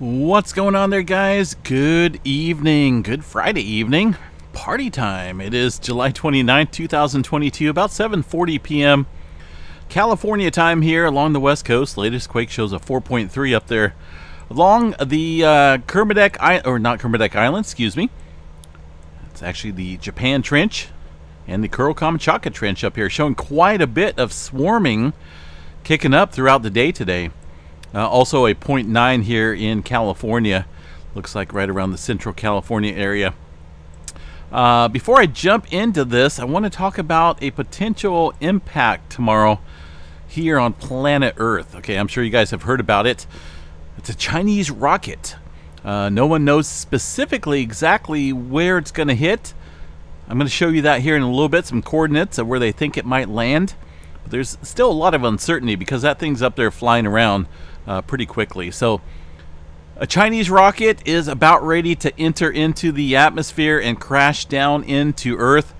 What's going on there, guys? Good evening. Good Friday evening. Party time. It is July 29th, 2022, about 7:40 p.m. California time here along the west coast. Latest quake shows a 4.3 up there along the uh, Kermadec Island, or not Kermadec Island, excuse me. It's actually the Japan Trench and the Kuril Kamchatka Trench up here, showing quite a bit of swarming kicking up throughout the day today. Uh, also a 0.9 here in California. Looks like right around the central California area. Uh, before I jump into this, I want to talk about a potential impact tomorrow here on planet Earth. Okay, I'm sure you guys have heard about it. It's a Chinese rocket. Uh, no one knows specifically exactly where it's going to hit. I'm going to show you that here in a little bit, some coordinates of where they think it might land. But there's still a lot of uncertainty because that thing's up there flying around uh, pretty quickly. So a Chinese rocket is about ready to enter into the atmosphere and crash down into Earth.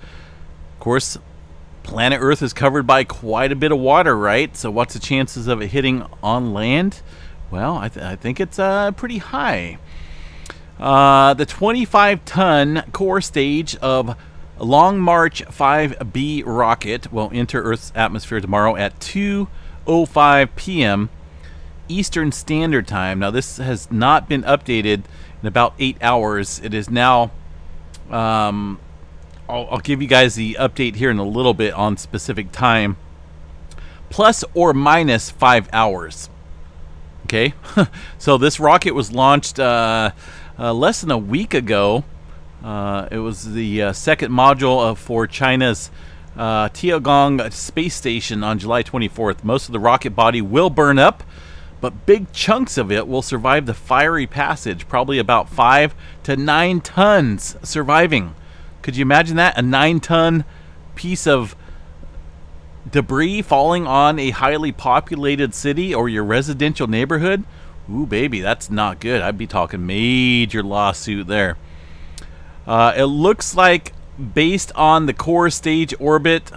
Of course, planet Earth is covered by quite a bit of water, right? So what's the chances of it hitting on land? Well, I, th I think it's uh, pretty high. Uh, the 25-ton core stage of Long March 5B rocket will enter Earth's atmosphere tomorrow at 2.05 p.m. Eastern Standard Time. Now, this has not been updated in about eight hours. It is now. Um, I'll, I'll give you guys the update here in a little bit on specific time. Plus or minus five hours. Okay, so this rocket was launched uh, uh, less than a week ago. Uh, it was the uh, second module of for China's uh, Tiangong space station on July 24th. Most of the rocket body will burn up but big chunks of it will survive the fiery passage, probably about five to nine tons surviving. Could you imagine that? A nine ton piece of debris falling on a highly populated city or your residential neighborhood? Ooh, baby, that's not good. I'd be talking major lawsuit there. Uh, it looks like, based on the core stage orbit,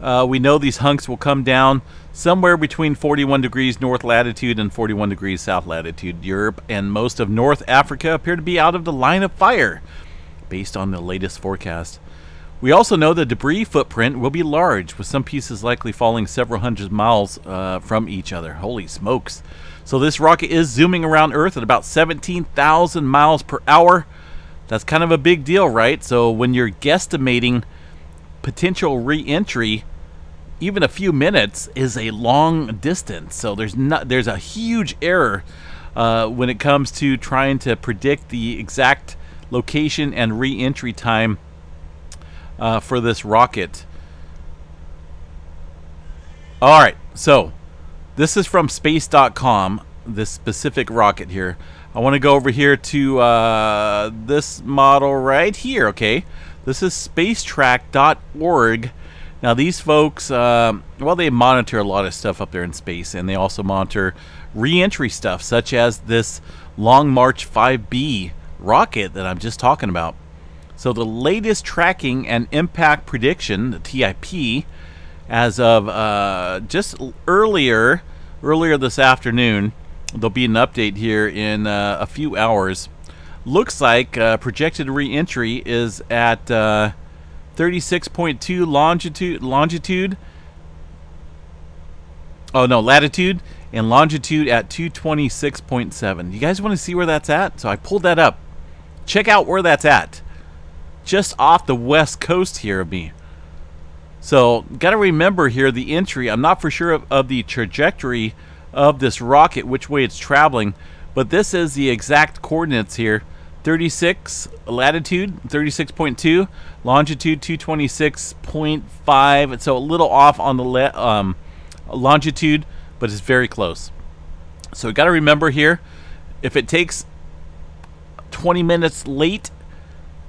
uh, we know these hunks will come down somewhere between 41 degrees north latitude and 41 degrees south latitude. Europe and most of North Africa appear to be out of the line of fire, based on the latest forecast. We also know the debris footprint will be large, with some pieces likely falling several hundred miles uh, from each other. Holy smokes. So this rocket is zooming around Earth at about 17,000 miles per hour. That's kind of a big deal, right? So when you're guesstimating potential re-entry, even a few minutes is a long distance. So there's not there's a huge error uh, when it comes to trying to predict the exact location and re-entry time uh, for this rocket. All right, so this is from space.com, this specific rocket here. I want to go over here to uh, this model right here, okay? This is spacetrack.org now, these folks, uh, well, they monitor a lot of stuff up there in space, and they also monitor reentry stuff, such as this Long March 5B rocket that I'm just talking about. So, the latest tracking and impact prediction, the TIP, as of uh, just earlier, earlier this afternoon, there'll be an update here in uh, a few hours. Looks like uh, projected reentry is at uh, 36.2 longitude longitude. Oh no latitude and longitude at 226.7 you guys want to see where that's at? So I pulled that up. Check out where that's at. Just off the west coast here of me. So got to remember here the entry I'm not for sure of, of the trajectory of this rocket which way it's traveling but this is the exact coordinates here 36 latitude 36.2 longitude 226.5 so a little off on the um, longitude but it's very close. So we got to remember here if it takes 20 minutes late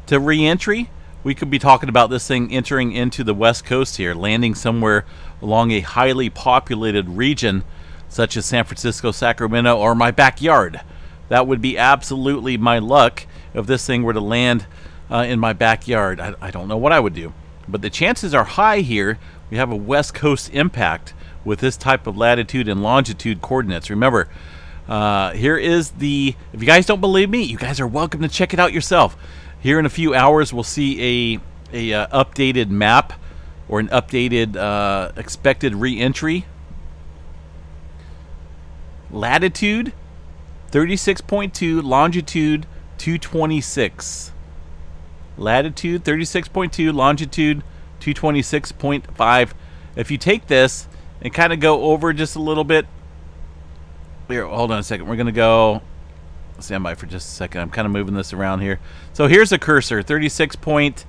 to re-entry we could be talking about this thing entering into the west coast here landing somewhere along a highly populated region such as San Francisco Sacramento or my backyard that would be absolutely my luck if this thing were to land uh, in my backyard. I, I don't know what I would do. But the chances are high here. We have a west coast impact with this type of latitude and longitude coordinates. Remember, Uh, here is the. If you guys don't believe me, you guys are welcome to check it out yourself. Here in a few hours, we'll see a a uh, updated map or an updated uh, expected re-entry. Latitude 36.2, longitude 226. Latitude 36.2, longitude 226.5. If you take this and kind of go over just a little bit, here, hold on a second. We're going to go stand by for just a second. I'm kind of moving this around here. So here's a cursor. 36 point,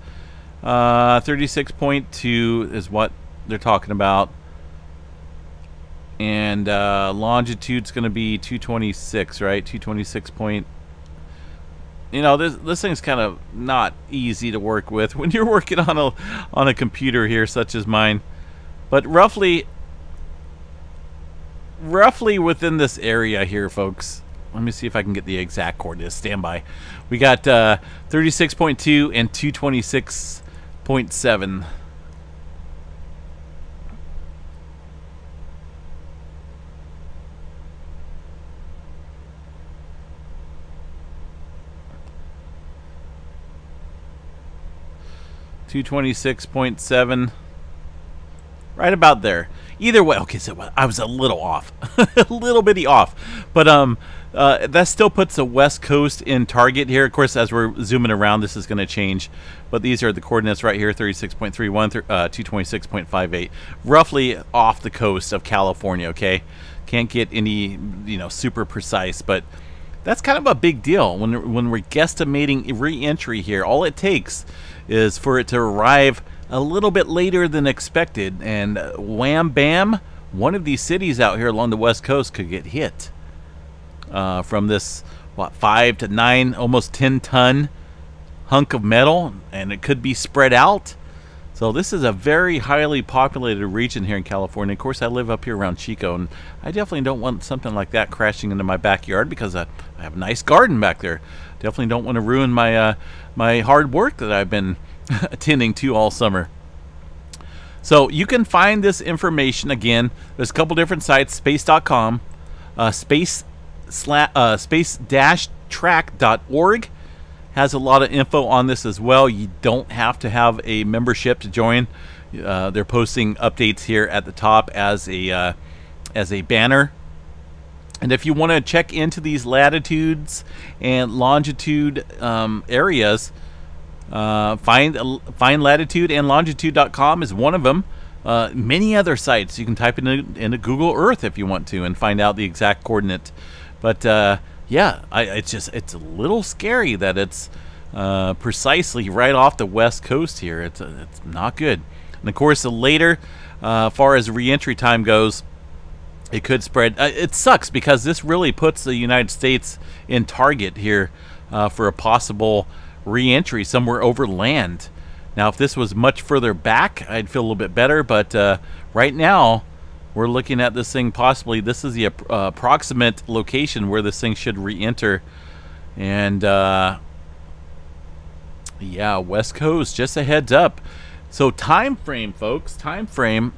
uh, 36.2 is what they're talking about. And uh, longitude's going to be 226, right? 226 point. You know, this this thing's kind of not easy to work with when you're working on a on a computer here, such as mine. But roughly, roughly within this area here, folks. Let me see if I can get the exact coordinates. Stand by. We got uh, 36.2 and 226.7. Two twenty six point seven, right about there either way, okay, so I was a little off, a little bitty off, but um, uh, that still puts the West Coast in target here. Of course, as we're zooming around, this is going to change, but these are the coordinates right here: 36.31, uh, 226.58, roughly off the coast of California. Okay, can't get any you know super precise, but that's kind of a big deal when when we're guesstimating re-entry here. All it takes is for it to arrive a little bit later than expected, and wham bam, one of these cities out here along the west coast could get hit uh, from this what five to nine, almost ten ton hunk of metal, and it could be spread out. So this is a very highly populated region here in California. Of course, I live up here around Chico, and I definitely don't want something like that crashing into my backyard because I, I have a nice garden back there. Definitely don't want to ruin my uh, my hard work that I've been attending to all summer. So you can find this information again. There's a couple different sites: space.com, uh, space uh, space dash track.org has a lot of info on this as well. You don't have to have a membership to join. Uh, they're posting updates here at the top as a uh, as a banner. And if you want to check into these latitudes and longitude um, areas, uh, find find latitude and longitude.com is one of them. Uh, many other sites you can type into, into Google Earth if you want to and find out the exact coordinate. But uh, yeah, I, it's just it's a little scary that it's uh, precisely right off the west coast here. It's uh, it's not good. And of course, the later, uh, far as reentry time goes, it could spread. it sucks because this really puts the United States in target here for a possible re-entry somewhere over land. Now, if this was much further back, I'd feel a little bit better. But uh, right now, we're looking at this thing possibly. This is the uh, approximate location where this thing should re-enter. And uh, yeah, West Coast, just a heads up. So time frame, folks, time frame.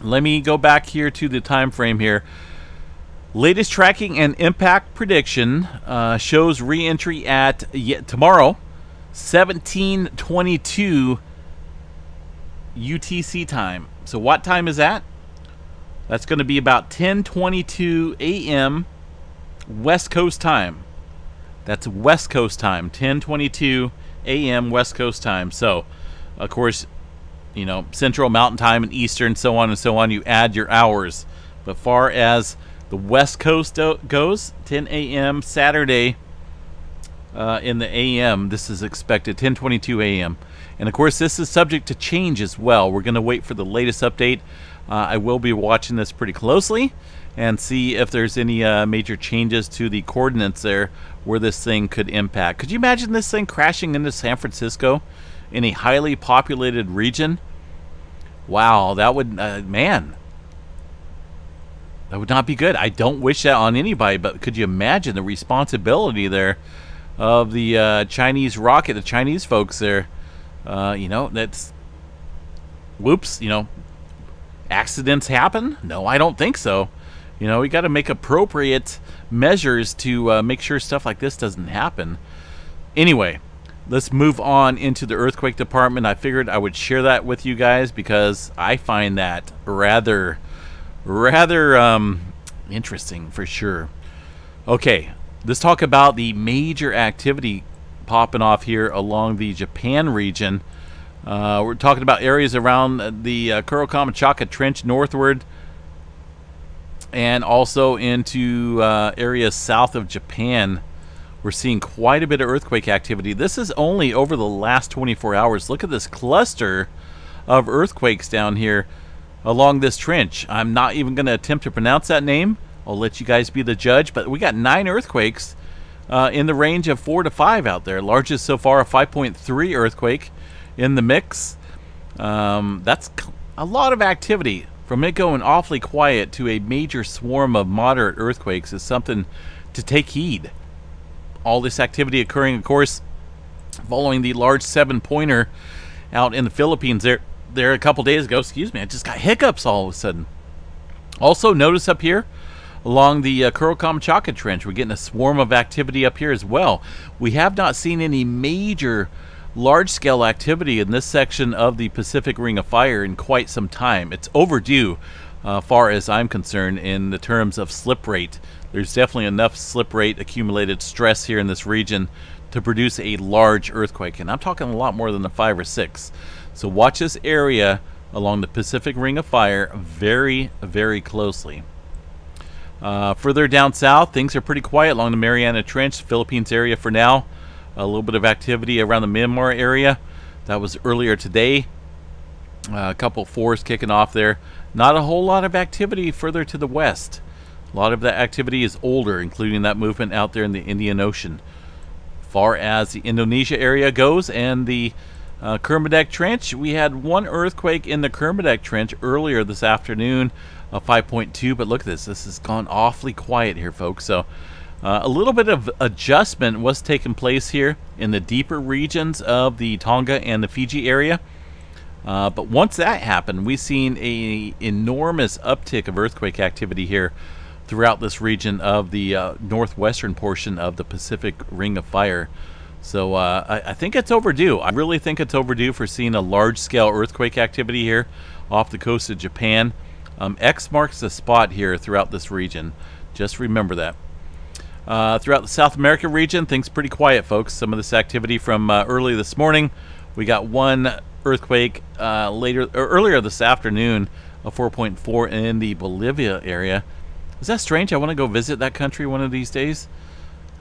Let me go back here to the time frame here. Latest tracking and impact prediction uh, shows re-entry at tomorrow, 1722 UTC time. So what time is that? That's going to be about 10:22 a.m. West Coast time. That's West Coast time, 10:22 a.m. West Coast time. So, of course, you know, Central Mountain Time and Eastern, so on and so on. You add your hours. But far as the West Coast goes 10 a.m. Saturday uh, in the a.m. This is expected 10:22 a.m. And of course, this is subject to change as well. We're going to wait for the latest update. Uh, I will be watching this pretty closely and see if there's any uh, major changes to the coordinates there where this thing could impact. Could you imagine this thing crashing into San Francisco in a highly populated region? Wow, that would, uh, man, that would not be good. I don't wish that on anybody, but could you imagine the responsibility there of the uh, Chinese rocket, the Chinese folks there? Uh, you know, that's whoops. You know, accidents happen. No, I don't think so. You know, we got to make appropriate measures to uh, make sure stuff like this doesn't happen. Anyway, let's move on into the earthquake department. I figured I would share that with you guys because I find that rather, rather um, interesting for sure. Okay, let's talk about the major activity popping off here along the Japan region. Uh, we're talking about areas around the uh, Kuril Kamchatka Trench northward and also into uh, areas south of Japan. We're seeing quite a bit of earthquake activity. This is only over the last 24 hours. Look at this cluster of earthquakes down here along this trench. I'm not even going to attempt to pronounce that name. I'll let you guys be the judge. But we got nine earthquakes uh, in the range of four to five out there. Largest so far, a 5.3 earthquake in the mix. Um, that's a lot of activity. From it going awfully quiet to a major swarm of moderate earthquakes is something to take heed. All this activity occurring, of course, following the large seven-pointer out in the Philippines there, there a couple days ago. Excuse me, I just got hiccups all of a sudden. Also, notice up here, along the uh, Kuril Kamchatka Trench. We're getting a swarm of activity up here as well. We have not seen any major large-scale activity in this section of the Pacific Ring of Fire in quite some time. It's overdue, uh, far as I'm concerned, in the terms of slip rate. There's definitely enough slip rate accumulated stress here in this region to produce a large earthquake, and I'm talking a lot more than a five or six. So watch this area along the Pacific Ring of Fire very, very closely. Uh, further down south, things are pretty quiet along the Mariana Trench, Philippines area for now. A little bit of activity around the Myanmar area. That was earlier today. Uh, a couple fours kicking off there. Not a whole lot of activity further to the west. A lot of that activity is older, including that movement out there in the Indian Ocean. Far as the Indonesia area goes and the uh, Kermadec Trench, we had one earthquake in the Kermadec Trench earlier this afternoon a 5.2, but look at this. This has gone awfully quiet here, folks. So uh, a little bit of adjustment was taking place here in the deeper regions of the Tonga and the Fiji area. Uh, but once that happened, we've seen a enormous uptick of earthquake activity here throughout this region of the uh, northwestern portion of the Pacific Ring of Fire. So uh, I, I, think it's overdue. I really think it's overdue for seeing a large-scale earthquake activity here off the coast of Japan. Um, X marks the spot here throughout this region. Just remember that. Uh, throughout the South America region, things pretty quiet, folks. Some of this activity from uh, early this morning. We got one earthquake uh, later earlier this afternoon, a 4.4 in the Bolivia area. Is that strange? I want to go visit that country one of these days.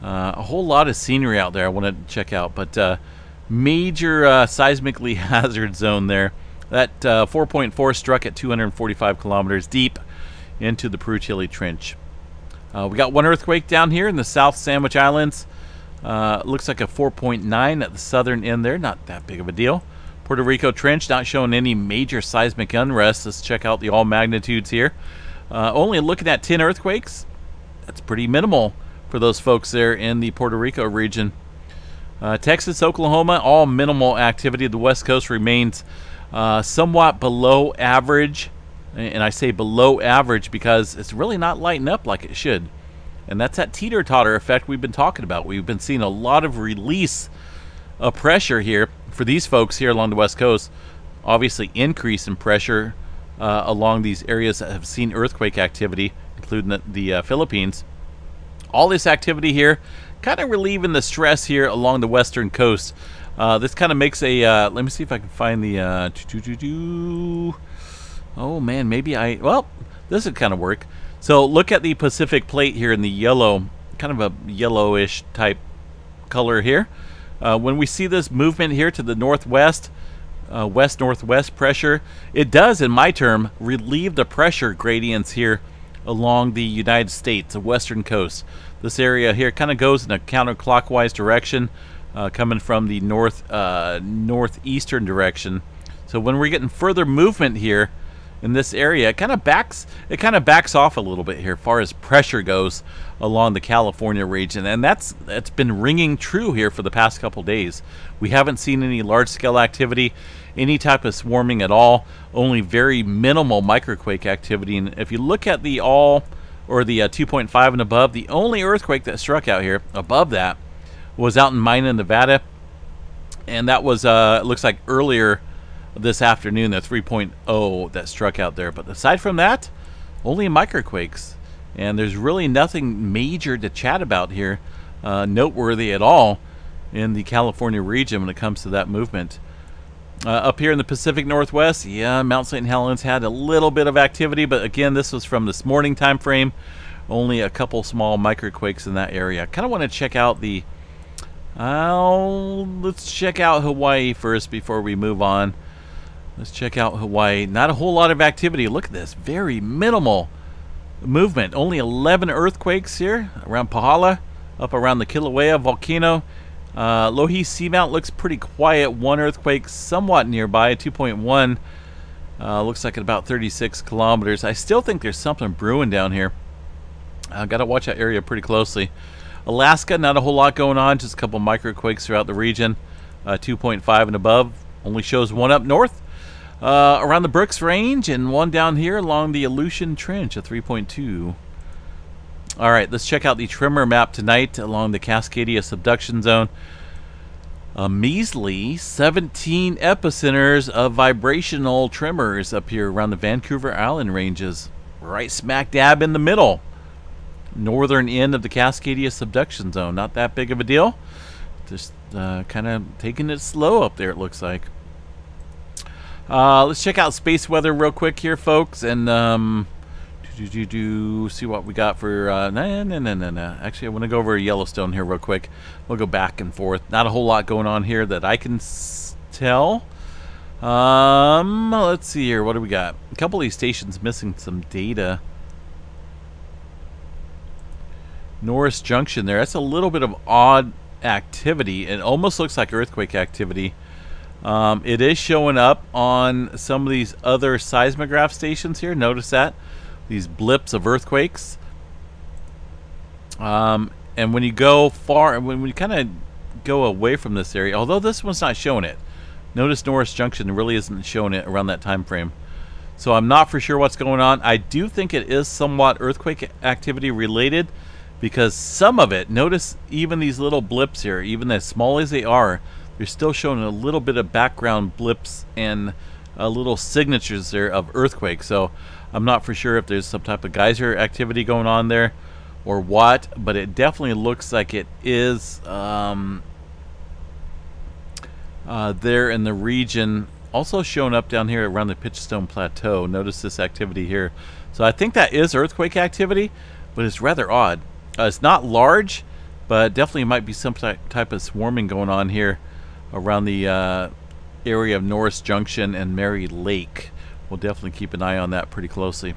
Uh, a whole lot of scenery out there I want to check out, but uh, major uh, seismically hazard zone there. That uh, 4.4 struck at 245 kilometers deep into the Peru-Chile Trench. Uh, we got one earthquake down here in the South Sandwich Islands. Uh, looks like a 4.9 at the southern end there. Not that big of a deal. Puerto Rico Trench not showing any major seismic unrest. Let's check out the all magnitudes here. Uh, only looking at 10 earthquakes. That's pretty minimal for those folks there in the Puerto Rico region. Uh, Texas, Oklahoma, all minimal activity. The West Coast remains uh, somewhat below average. And I say below average because it's really not lighting up like it should. And that's that teeter-totter effect we've been talking about. We've been seeing a lot of release of pressure here for these folks here along the West Coast. Obviously, increase in pressure uh, along these areas that have seen earthquake activity, including the, the uh, Philippines. All this activity here kind of relieving the stress here along the western coast. Uh, this kind of makes a, uh, let me see if I can find the, oh man, maybe I, well, this would kind of work. So look at the Pacific plate here in the yellow, kind of a yellowish type color here. Uh, when we see this movement here to the northwest, uh, west-northwest pressure, it does, in my term, relieve the pressure gradients here along the United States, the western coast. This area here kind of goes in a counterclockwise direction uh, coming from the north uh, northeastern direction. So when we're getting further movement here in this area, it kind of backs it kind of backs off a little bit here, far as pressure goes along the California region, and that's that's been ringing true here for the past couple days. We haven't seen any large-scale activity, any type of swarming at all. Only very minimal microquake activity. And if you look at the all or the uh, 2.5 and above. The only earthquake that struck out here above that was out in Mina, Nevada, and that was uh, looks like earlier this afternoon, the 3.0 that struck out there. But aside from that, only microquakes, and there's really nothing major to chat about here, uh, noteworthy at all in the California region when it comes to that movement. Uh, up here in the Pacific Northwest, yeah, Mount St. Helens had a little bit of activity, but again, this was from this morning time frame. Only a couple small microquakes in that area. I Kind of want to check out the. Uh, let's check out Hawaii first before we move on. Let's check out Hawaii. Not a whole lot of activity. Look at this. Very minimal movement. Only 11 earthquakes here around Pahala, up around the Kilauea volcano. Uh, Loihi Seamount looks pretty quiet. One earthquake somewhat nearby, 2.1. Uh, looks like at about 36 kilometers. I still think there's something brewing down here. i've got to watch that area pretty closely. Alaska, not a whole lot going on. Just a couple microquakes throughout the region. Uh, 2.5 and above. Only shows one up north. Uh, around the Brooks Range and one down here along the Aleutian Trench, a 3.2. All right, let's check out the tremor map tonight along the Cascadia subduction zone. A measly 17 epicenters of vibrational tremors up here around the Vancouver Island ranges, right smack dab in the middle. Northern end of the Cascadia subduction zone. Not that big of a deal. Just uh, kind of taking it slow up there, it looks like. Uh, let's check out space weather real quick here, folks, and um, do, do, do, see what we got for, uh, nah, nah, nah, nah, nah. Actually, I want to go over Yellowstone here real quick. We'll go back and forth. Not a whole lot going on here that I can tell. Um, let's see here. What do we got? A couple of these stations missing some data. Norris Junction there. That's a little bit of odd activity. It almost looks like earthquake activity. Um, it is showing up on some of these other seismograph stations here. Notice that these blips of earthquakes. Um, and when you go far, when we kind of go away from this area, although this one's not showing it, notice Norris Junction really isn't showing it around that time frame. So I'm not for sure what's going on. I do think it is somewhat earthquake activity related because some of it, notice even these little blips here, even as small as they are, they're still showing a little bit of background blips and uh, little signatures there of earthquake. So I'm not for sure if there's some type of geyser activity going on there or what, but it definitely looks like it is um, uh, there in the region. Also showing up down here around the Pitchstone Plateau. Notice this activity here. So I think that is earthquake activity, but it's rather odd. Uh, it's not large, but definitely might be some type of swarming going on here around the uh, area of Norris Junction and Mary Lake we'll definitely keep an eye on that pretty closely.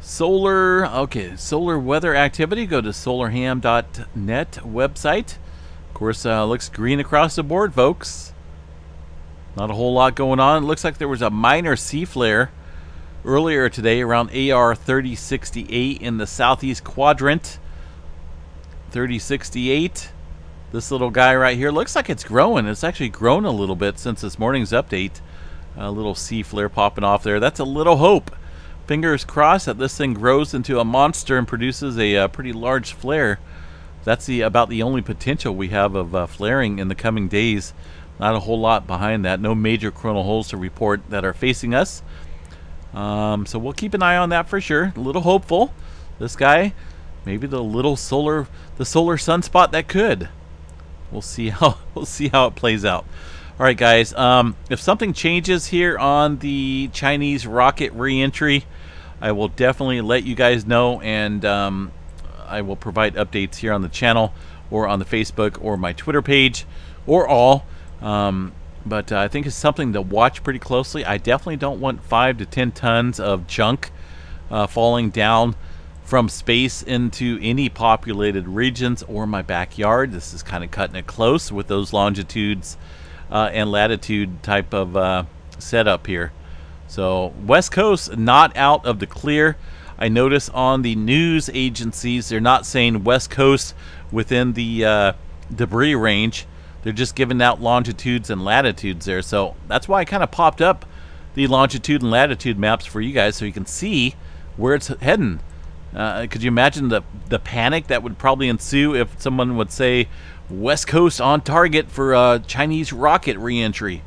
Solar, okay, solar weather activity. Go to solarham.net website. Of course, uh, looks green across the board, folks. Not a whole lot going on. It looks like there was a minor C flare earlier today around AR 3068 in the southeast quadrant. 3068. This little guy right here looks like it's growing. It's actually grown a little bit since this morning's update. A little C flare popping off there. That's a little hope. Fingers crossed that this thing grows into a monster and produces a, a uh, pretty large flare. That's the about the only potential we have of uh, flaring in the coming days. Not a whole lot behind that. No major coronal holes to report that are facing us. Um, so we'll keep an eye on that for sure. A little hopeful. This guy, maybe the little solar, the solar sunspot that could. We'll see how we'll see how it plays out. All right, guys. Um, if something changes here on the Chinese rocket reentry, I will definitely let you guys know, and um, I will provide updates here on the channel or on the Facebook or my Twitter page or all. Um, but uh, I think it's something to watch pretty closely. I definitely don't want five to ten tons of junk uh, falling down from space into any populated regions or my backyard. This is kind of cutting it close with those longitudes uh, and latitude type of uh, setup here. So West Coast not out of the clear. I notice on the news agencies they're not saying West Coast within the uh, debris range. They're just giving out longitudes and latitudes there. So that's why I kind of popped up the longitude and latitude maps for you guys so you can see where it's heading. Uh, could you imagine the the panic that would probably ensue if someone would say West Coast on target for a Chinese rocket reentry?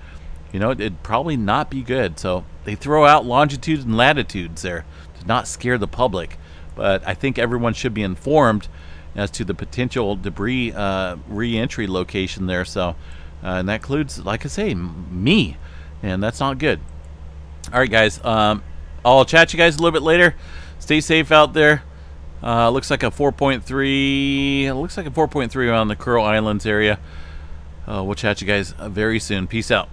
You know, it'd probably not be good. So they throw out longitudes and latitudes there to not scare the public. But I think everyone should be informed as to the potential debris uh, reentry location there. So, uh, and that includes, like I say, me, and that's not good. All right, guys. Um, I'll chat you guys a little bit later. Stay safe out there. Uh, looks like a 4.3. Looks like a 4.3 around the Kuril Islands area. Uh, we'll chat you guys very soon. Peace out.